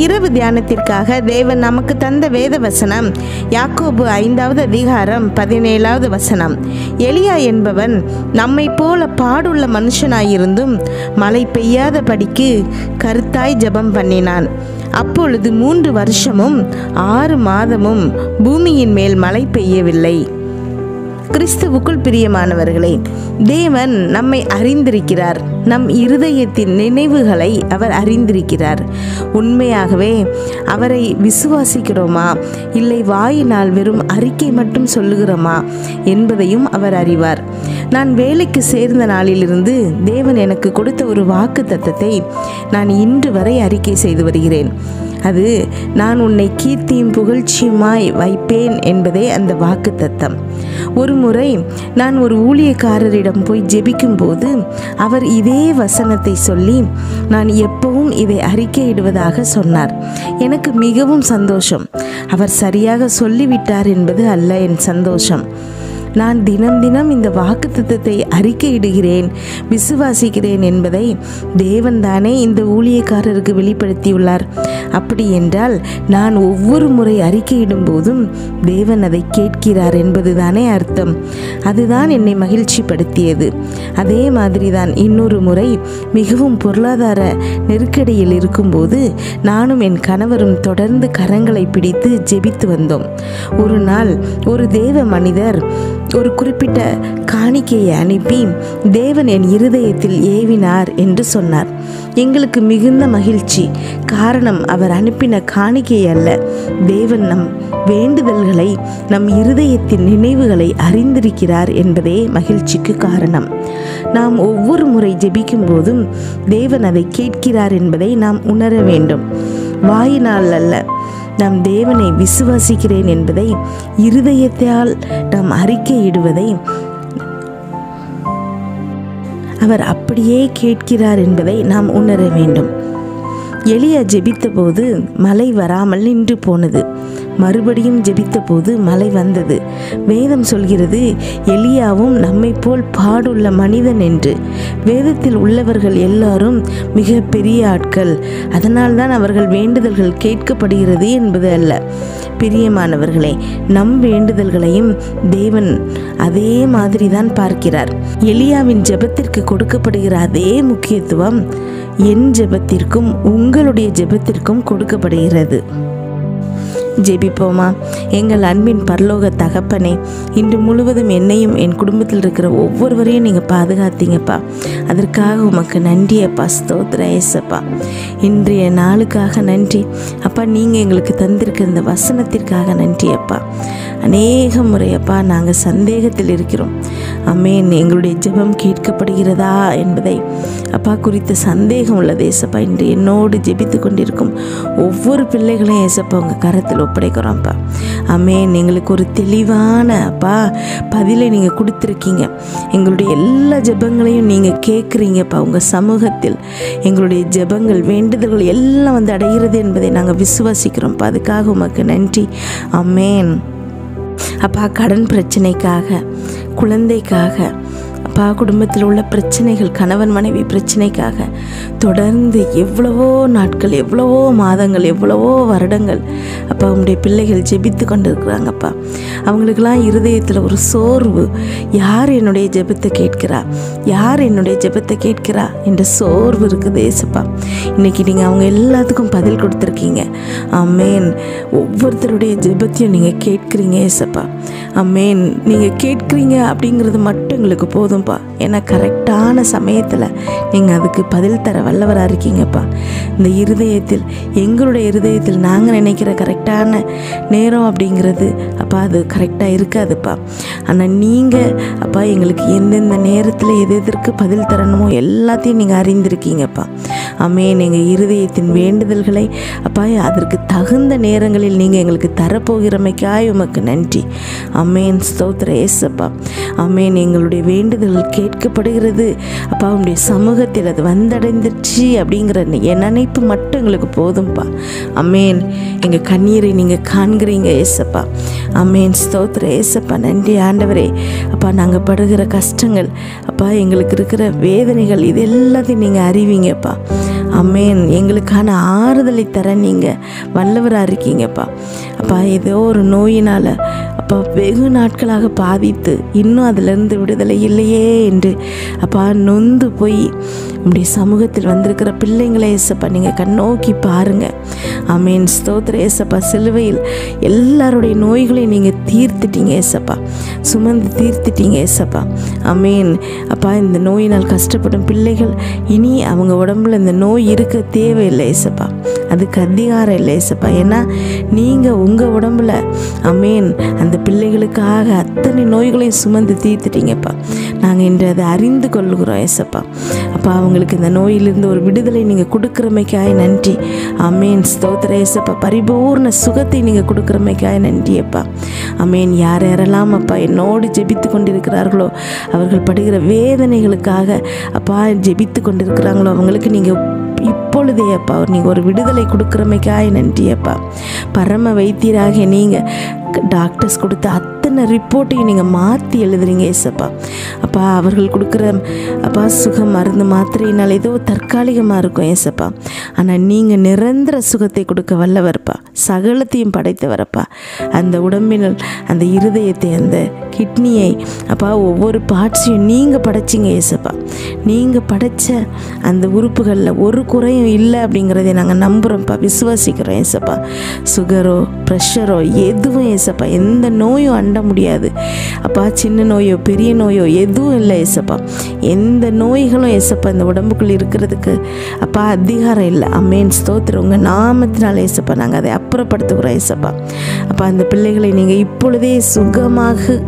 இரவு தியானத்திற்காக தேவன் நமக்கு தந்த வேத வசனம் யாக்கோபு ஐந்தாவது அதிகாரம் பதினேழாவது வசனம். எலியா என்பவன் நம்மை போல பாடுள்ள மனுஷனாயிருந்தும் மழை பெய்யாத படிக்கு கருத்தாய் ஜெபம் பண்ணினான். அப்பொழுது மூன்று வருஷமும் ஆறு மாதமும் பூமியின் மேல் மழை பெய்யவில்லை. கிறிஸ்துவுக்குள் பிரியமானவர்களே தேவன் நம்மை அறிந்திருக்கிறார். நம் இருதயத்தின் நினைவுகளை அவர் அறிந்திருக்கிறார். உண்மையாகவே அவரை விசுவாசிக்கிறோமா? இல்லை வாயினால் வெறும் அறிக்கை மட்டும் சொல்லுகிறோமா? என்பதையும் அவர் அறிவார். நான் வேலைக்கு சேர்ந்த நாளிலிருந்து தேவன் எனக்கு கொடுத்த ஒரு வாக்கு தத்தத்தை நான் இன்று வரை அறிக்கை செய்து வருகிறேன். அது நான் உன்னை கீர்த்தியும் புகழ்ச்சியுமாய் வைப்பேன் என்பதே அந்த வாக்கு தத்தம் ஒரு முறை நான் ஒரு ஊழியக்காரரிடம் போய் ஜெபிக்கும்போது அவர் இதே வசனத்தை சொல்லி நான் எப்பவும் இதை அறிக்கையிடுவதாக சொன்னார். எனக்கு மிகவும் சந்தோஷம். அவர் சரியாக சொல்லிவிட்டார் என்பது அல்ல என் சந்தோஷம். நான் தினம் தினம் இந்த வாக்கு வாக்குத்தத்தத்தை அறிக்கையிடுகிறேன் விசுவாசிக்கிறேன் என்பதை தேவன் தானே இந்த ஊழியக்காரருக்கு வெளிப்படுத்தியுள்ளார். அப்படி என்றால் நான் ஒவ்வொரு முறை அறிக்கையிடும் போதும் தேவன் அதை கேட்கிறார் என்பதுதானே அர்த்தம். அதுதான் என்னை மகிழ்ச்சிப்படுத்தியது. அதே மாதிரி தான் இன்னொரு முறை மிகவும் பொருளாதார நெருக்கடியில் இருக்கும்போது நானும் என் கணவரும் தொடர்ந்து கரங்களை பிடித்து ஜெபித்து வந்தோம். ஒரு நாள் ஒரு தேவ மனிதர் ஒரு குறிப்பிட்ட காணிக்கையை அனுப்பி தேவன் என் இருதயத்தில் ஏவினார் என்று சொன்னார். எங்களுக்கு மிகுந்த மகிழ்ச்சி. காரணம் அவர் அனுப்பின காணிக்கை அல்ல. தேவன் நம் வேண்டுதல்களை நம் இருதயத்தின் நினைவுகளை அறிந்திருக்கிறார் என்பதே மகிழ்ச்சிக்கு காரணம். நாம் ஒவ்வொரு முறை ஜெபிக்கும் போதும் தேவன் அதை கேட்கிறார் என்பதை நாம் உணர வேண்டும். வாயினால் அல்ல நம் தேவனை விசுவாசிக்கிறேன் என்பதை இருதயத்தால் நாம் அறிக்கையிடுவதை அவர் அப்படியே கேட்கிறார் என்பதை நாம் உணர வேண்டும். எளியா ஜெபித்தபோது மழை வராமல் நின்று போனது. மறுபடியும் ஜெபித்தபோது மழை வந்தது. வேதம் சொல்கிறது எலியாவும் நம்மை போல் பாடுள்ள மனிதன் என்று. வேதத்தில் உள்ளவர்கள் எல்லாரும் மிக பெரிய ஆட்கள். அதனால்தான் அவர்கள் வேண்டுதல்கள் கேட்கப்படுகிறது என்பது அல்ல. பிரியமானவர்களே நம் வேண்டுதல்களையும் தேவன் அதே மாதிரி தான் பார்க்கிறார். எலியாவின் ஜெபத்திற்கு கொடுக்கப்படுகிற அதே முக்கியத்துவம் என் ஜெபத்திற்கும் உங்களுடைய ஜெபத்திற்கும் கொடுக்கப்படுகிறது. ஜெபிப்போமா. எங்கள் அன்பின் பரலோக தகப்பனே இன்று முழுவதும் என்னையும் என் குடும்பத்தில் இருக்கிற ஒவ்வொருவரையும் நீங்கள் பாதுகாத்தீங்கப்பா. அதற்காக உமக்கு நன்றியப்பா அப்பா ஏசப்பா. இன்றைய நாளுக்காக நன்றி. அப்பா நீங்கள் எங்களுக்கு தந்திருக்கிற இந்த வசனத்திற்காக நன்றி அப்பா. அநேக முறையப்பா நாங்கள் சந்தேகத்தில் இருக்கிறோம். அமேன் எங்களுடைய ஜெபம் கேட்கப்படுகிறதா என்பதை. அப்பா குறித்த சந்தேகம் உள்ளது ஏசப்பா இன்று என்னோடு ஜெபித்து கொண்டிருக்கும் ஒவ்வொரு பிள்ளைகளையும் ஏசப்பா உங்கள் கரத்தில் ஒப்படைக்கிறோம்ப்பா. அமேன் எங்களுக்கு ஒரு தெளிவான அப்பா பதிலை நீங்கள் கொடுத்துருக்கீங்க. எங்களுடைய எல்லா ஜெபங்களையும் நீங்கள் கேட்குறீங்கப்பா. உங்கள் சமூகத்தில் எங்களுடைய ஜெபங்கள் வேண்டுதல்கள் எல்லாம் வந்து அடைகிறது என்பதை நாங்கள் விசுவாசிக்கிறோம்ப்பா. அதுக்காக உமக்கு நன்றி. அமேன் அப்பா கடன் பிரச்சனைக்காக குழந்தைக்காக அப்பா குடும்பத்தில் உள்ள பிரச்சனைகள் கணவன் மனைவி பிரச்சனைக்காக தொடர்ந்து எவ்வளவோ நாட்கள் எவ்வளவோ மாதங்கள் எவ்வளவோ வருடங்கள் அப்பா உங்களுடைய பிள்ளைகள் ஜெபித்து கொண்டு இருக்கிறாங்கப்பா அவங்களுக்கெல்லாம் இருதயத்தில் ஒரு சோர்வு. யார் என்னுடைய ஜெபத்தை கேட்கிறா? யார் என்னுடைய ஜெபத்தை கேட்கிறா? என்ற சோர்வு இருக்குது ஏசப்பா. இன்றைக்கி நீங்கள் அவங்க எல்லாத்துக்கும் பதில் கொடுத்துருக்கீங்க. அம்மேன் ஒவ்வொருத்தருடைய ஜெபத்தையும் நீங்கள் கேட்குறீங்க ஏசப்பா. அம்மேன் நீங்கள் கேட்குறீங்க அப்படிங்கிறது மட்டும் எங்களுக்கு போதும். போதும்ப்பா ஏன்னா கரெக்டான சமயத்தில் நீங்கள் அதுக்கு பதில் தர வல்லவராக இருக்கீங்கப்பா. இந்த இருதயத்தில் எங்களுடைய இருதயத்தில் நாங்கள் நினைக்கிற கரெக்டான நேரம் அப்படிங்கிறது அப்பா அது கரெக்டாக இருக்காதுப்பா. ஆனால் நீங்கள் அப்பா எங்களுக்கு எந்தெந்த நேரத்தில் எது எதற்கு பதில் தரணுமோ எல்லாத்தையும் நீங்கள் அறிந்திருக்கீங்கப்பா. அமேன் எங்கள் இருதயத்தின் வேண்டுதல்களை அப்பா அதற்கு தகுந்த நேரங்களில் நீங்கள் எங்களுக்கு தரப்போகிறமைக்காய் உமக்கு நன்றி. அமேன் ஸ்தோத்திர ஏசப்பா. அமேன் எங்களுடைய வேண்டுதல் கேட்கப்படுகிறது. அப்பா உங்களுடைய சமூகத்தில் அது வந்தடைந்துச்சு அப்படிங்கிற நினைப்பு மட்டும் எங்களுக்கு போதும்ப்பா அமேன் எங்கள் கண்ணீரை நீங்கள் காண்கிறீங்க ஏசப்பா. அமேன் ஸ்தோத்திர ஏசப்பா. நன்றி ஆண்டவரே. அப்பா நாங்கள் படுகிற கஷ்டங்கள் அப்பா எங்களுக்கு இருக்கிற வேதனைகள் இது எல்லாத்தையும் நீங்கள் அறிவீங்கப்பா. அமேன் எங்களுக்கான ஆறுதலை தர நீங்கள் வல்லவராக இருக்கீங்கப்பா. அப்பா ஏதோ ஒரு நோயினால் அப்பா வெகு நாட்களாக பாதித்து இன்னும் அதிலிருந்து விடுதலை இல்லையே என்று அப்பா நொந்து போய் உங்களுடைய சமூகத்தில் வந்திருக்கிற பிள்ளைங்களை ஏசப்பா நீங்கள் கண்ணோக்கி பாருங்கள் அமேன் ஸ்தோத்திர ஏசப்பா. சிலுவையில் எல்லாருடைய நோய்களையும் நீங்கள் தீர்த்துட்டீங்க ஏசப்பா. சுமந்து தீர்த்துட்டீங்க ஏசப்பா. அமேன் அப்பா இந்த நோயினால் கஷ்டப்படும் பிள்ளைகள் இனி அவங்க உடம்புல இந்த நோய் இருக்க தேவையில்லை ஏசப்பா. அதுக்கு அதிகாரம் இல்லை ஏசப்பா. ஏன்னா நீங்கள் உங்கள் உடம்புல அமேன் அந்த பிள்ளைகளுக்காக அத்தனை நோய்களையும் சுமந்து தீர்த்துட்டீங்கப்பா. நாங்கள் இன்று அதை அறிந்து கொள்கிறோம் ஏசப்பா. அப்பா அவங்க அவங்களுக்கு இந்த நோயிலிருந்து ஒரு விடுதலை நீங்கள் கொடுக்குறமைக்காய் நன்றி. அமேன் ஸ்தோத்திர ஏசப்பா பரிபூர்ண சுகத்தை நீங்கள் கொடுக்குறமைக்காய் நன்றி அப்பா. அமேன் யார் யாரெல்லாம் அப்பா என்னோடு ஜெபித்து கொண்டிருக்கிறார்களோ அவர்கள் படுகிற வேதனைகளுக்காக அப்பா ஜெபித்து கொண்டிருக்கிறாங்களோ அவங்களுக்கு நீங்கள் இப்பொழுதே அப்பா நீங்கள் ஒரு விடுதலை கொடுக்குறமைக்காய் நன்றி அப்பா. பரம வைத்தியராக நீங்கள் டாக்டர்ஸ் கொடுத்த அத்தனை ரிப்போர்ட்டையும் நீங்கள் மாற்றி எழுதுறீங்க ஏசப்பா. அப்பா அவர்கள் கொடுக்குற அப்பா சுகம் மருந்து மாத்திரையினால் ஏதோ தற்காலிகமாக இருக்கும் ஏசப்பா. ஆனால் நீங்கள் நிரந்தர சுகத்தை கொடுக்க வல்லவர்ப்பா. சகலத்தையும் படைத்தவரப்பா. அந்த உடம்பினல் அந்த இருதயத்தை அந்த கிட்னியை அப்பா ஒவ்வொரு பார்ட்ஸையும் நீங்கள் படைச்சிங்க ஏசப்பா. நீங்கள் படைச்ச அந்த உறுப்புகளில் ஒரு குறையும் இல்லை அப்படிங்கிறதை நாங்கள் நம்புகிறோம்ப்பா விசுவாசிக்கிறோம் ஏசப்பா. சுகரோ ப்ரெஷரோ எதுவும் ஏசப்பா எந்த நோயும் அண்ட முடியாது. அப்பா சின்ன நோயோ பெரிய நோயோ எதுவும் இல்லை ஏசப்பா. எந்த நோய்களும் ஏசப்பா இந்த உடம்புக்குள்ளே இருக்கிறதுக்கு அப்பா அதிகாரம் இல்லை. அம்மேன் ஸ்தோத்திரம். உங்கள் நாமத்தினால ஏசப்பா நாங்கள் அதை அப்புறப்படுத்துகிறோம் ஏசப்பா. அப்பா அந்த பிள்ளைகளை நீங்கள் இப்பொழுதே சுகமாக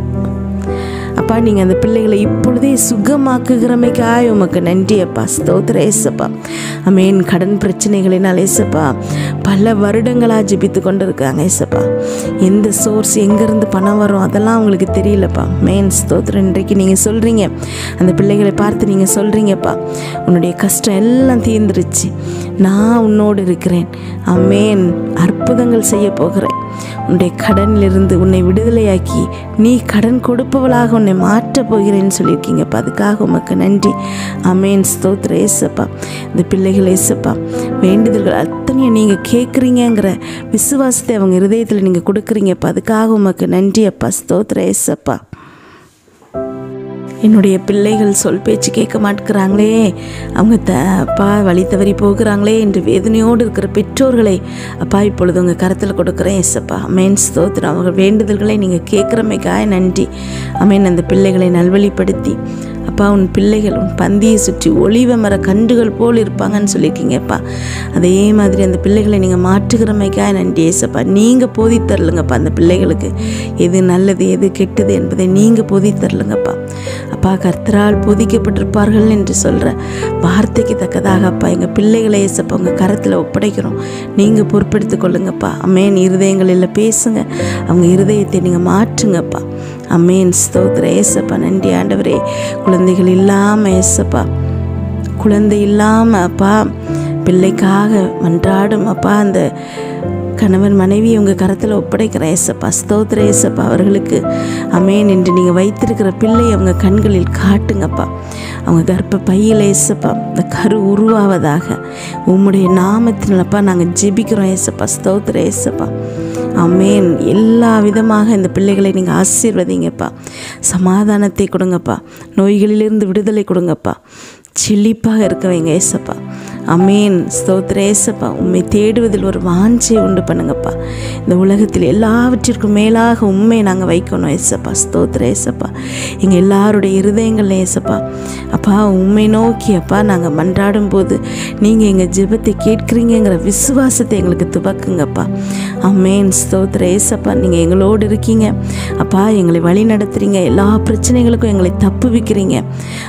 அப்பா நீங்கள் அந்த பிள்ளைகளை இப்பொழுதே சுகமாக்குகிறமைக்காய் உமக்கு நன்றி அப்பா. ஸ்தோத்திர ஏசப்பா. அமேன். கடன் பிரச்சனைகளினால் ஏசப்பா பல வருடங்களாக ஜெபித்து கொண்டு இருக்காங்க ஏசப்பா. எந்த சோர்ஸ் எங்கேருந்து பணம் வரும் அதெல்லாம் அவங்களுக்கு தெரியலப்பா. மெயின் ஸ்தோத்திரம். இன்றைக்கு நீங்கள் சொல்கிறீங்க அந்த பிள்ளைகளை பார்த்து நீங்கள் சொல்கிறீங்கப்பா உன்னுடைய கஷ்டம் எல்லாம் தீர்ந்துருச்சு. நான் உன்னோடு இருக்கிறேன். அமேன். அற்புதங்கள் செய்ய போகிறேன். உன்னுடைய கடனிலிருந்து உன்னை விடுதலையாக்கி நீ கடன் கொடுப்பவளாக உன்னை மாற்றப் போகிறேன்னு சொல்லியிருக்கீங்கப்பா. அதுக்காக உமக்கு நன்றி. அமேன் ஸ்தோத்ர ஏசப்பா. இந்த பிள்ளைகள் ஏசப்பா வேண்டுதல்கள் அத்தனையும் நீங்கள் கேட்குறீங்கிற விசுவாசத்தை அவங்க இருதயத்தில் நீங்கள் கொடுக்குறீங்கப்பா. அதுக்காக உமக்கு நன்றி அப்பா ஸ்தோத்ர ஏசப்பா. என்னுடைய பிள்ளைகள் சொல் பேச்சு கேட்க மாட்டேங்கிறாங்களே. அவங்க த அப்பா வழி தவறி போகிறாங்களே என்று வேதனையோடு இருக்கிற பெற்றோர்களை அப்பா இப்பொழுது உங்கள் கருத்தில் கொடுக்குறேன் எஸ்அப்பா அமேன் ஸ்தோத்திரம். அவங்க வேண்டுதல்களை நீங்கள் கேட்குறமைக்காக நன்றி. அமேன் அந்த பிள்ளைகளை நல்வழிப்படுத்தி அப்பா உன் பிள்ளைகள் உன் பந்தியை சுற்றி ஒளிவ மர கன்றுகள் போல் இருப்பாங்கன்னு சொல்லியிருக்கீங்கப்பா. அதே மாதிரி அந்த பிள்ளைகளை நீங்கள் மாற்றுகிறமைக்காக நன்றி ஏசப்பா நீங்கள் போதித்தரலுங்கப்பா அந்த பிள்ளைகளுக்கு. எது நல்லது எது கெட்டது என்பதை நீங்கள் போதித்தரலுங்கப்பா அப்பா கர்த்தரால் போதிக்கப்பட்டிருப்பார்கள் என்று சொல்கிற வார்த்தைக்கு தக்கதாக அப்பா. எங்கள் பிள்ளைகளை ஏசப்பா உங்கள் கரத்தில் ஒப்படைக்கிறோம். நீங்கள் பொறுப்பெடுத்துக் கொள்ளுங்கப்பா. அம்மேன். இருதயங்களில் பேசுங்க. அவங்க இருதயத்தை நீங்கள் மாற்றுங்கப்பா. அம்மேன். ஸ்தோத்திர ஏசப்பா. நன்றி ஆண்டவரே. குழந்தைகள் இல்லாமல் ஏசப்பா. குழந்தை இல்லாமல் அப்பா. பிள்ளைக்காக மன்றாடும் அப்பா. அந்த கணவன் மனைவி உங்கள் கரத்தில் ஒப்படைக்கிற ஏசப்பா ஸ்தோத்திர ஏசப்பா அவர்களுக்கு அமேன் என்று நீங்கள் வைத்திருக்கிற பிள்ளை அவங்க கண்களில் காட்டுங்கப்பா. அவங்க கர்ப்ப பையில் ஏசப்பா இந்த கரு உருவாவதாக உம்முடைய நாமத்தினப்பா நாங்கள் ஜெபிக்கிறோம் ஏசப்பா ஸ்தோத்திர ஏசப்பா. அமேன். எல்லா விதமாக இந்த பிள்ளைகளை நீங்கள் ஆசீர்வதிங்கப்பா. சமாதானத்தை கொடுங்கப்பா. நோய்களிலிருந்து விடுதலை கொடுங்கப்பா. செழிப்பாக இருக்க வைங்க ஏசப்பா. அமேன் ஸ்தோத்திர ஏசப்பா. உண்மை தேடுவதில் ஒரு வாஞ்சை உண்டு பண்ணுங்கப்பா. இந்த உலகத்தில் எல்லாவற்றிற்கும் மேலாக உண்மை நாங்கள் வைக்கணும் ஏசப்பா. ஸ்தோத்திர ஏசப்பா. எங்கள் எல்லாருடைய இருதயங்கள் ஏசப்பா. அப்பா உண்மை நோக்கி அப்பா நாங்கள் மன்றாடும் போது நீங்கள் எங்கள் ஜெபத்தை கேட்குறீங்கிற விசுவாசத்தை எங்களுக்கு துவக்குங்கப்பா. அமேன் ஸ்தோத்திர ஏசப்பா நீங்கள் எங்களோடு இருக்கீங்க. அப்பா எங்களை வழி நடத்துறீங்க. எல்லா பிரச்சனைகளுக்கும் எங்களை தப்பு வைக்கிறீங்க.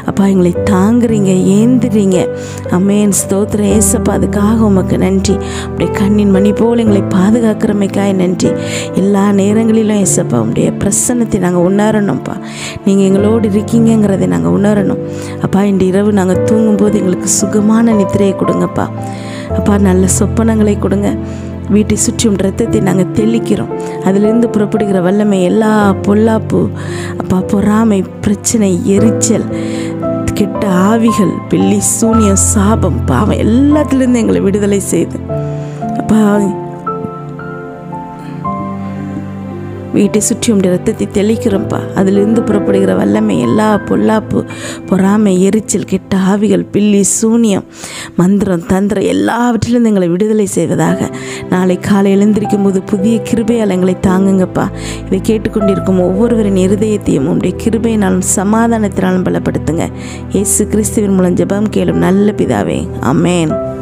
அப்பா எங்களை தாங்குறீங்க ஏந்துறீங்க. அமேன் ஸ்தோத்திர ஏசப்பா அதுக்காக உமக்கு நன்றி. அப்படியே கண்ணின் மணி போல் எங்களை பாதுகாக்கிறமைக்காய் நன்றி. எல்லா நேரங்களிலும் ஏசப்பா உடைய பிரசன்னத்தை நாங்கள் உணரணும்ப்பா. நீங்கள் எங்களோடு இருக்கீங்கங்கிறதை நாங்கள் உணரணும். அப்பா இன்று இரவு நாங்கள் தூங்கும்போது எங்களுக்கு சுகமான நித்திரையை கொடுங்கப்பா. அப்பா நல்ல சொப்பனங்களை கொடுங்க. வீட்டை சுற்றும் ரத்தத்தை நாங்கள் தெளிக்கிறோம். அதிலிருந்து புறப்படுகிற வல்லமை எல்லா பொல்லாப்பு அப்பா பொறாமை பிரச்சனை எரிச்சல் கெட்ட ஆவிகள் பில்லி சூனியம் சாபம் பாவம் எல்லாத்துலேருந்து எங்களை விடுதலை செய்து. அப்பா வீட்டை சுற்றி ரத்தத்தை தெளிக்கிறோம்ப்பா. அதிலிருந்து புறப்படுகிற வல்லமை எல்லா பொல்லாப்பு பொறாமை எரிச்சல் கெட்ட ஆவிகள் பில்லி சூனியம் மந்திரம் தந்திரம் எல்லாவற்றிலிருந்து எங்களை விடுதலை செய்வதாக. நாளை காலை எழுந்திருக்கும் போது புதிய கிருபையால் எங்களை தாங்குங்கப்பா. இதை கேட்டுக்கொண்டிருக்கும் ஒவ்வொருவரின் இருதயத்தையும் உடைய கிருபையினாலும் சமாதானத்தினாலும் பலப்படுத்துங்க. இயேசு கிறிஸ்துவின் மூலம் ஜெபம் கேளும் நல்ல பிதாவே. அமேன்